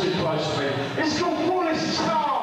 too close. It's the Wallace star.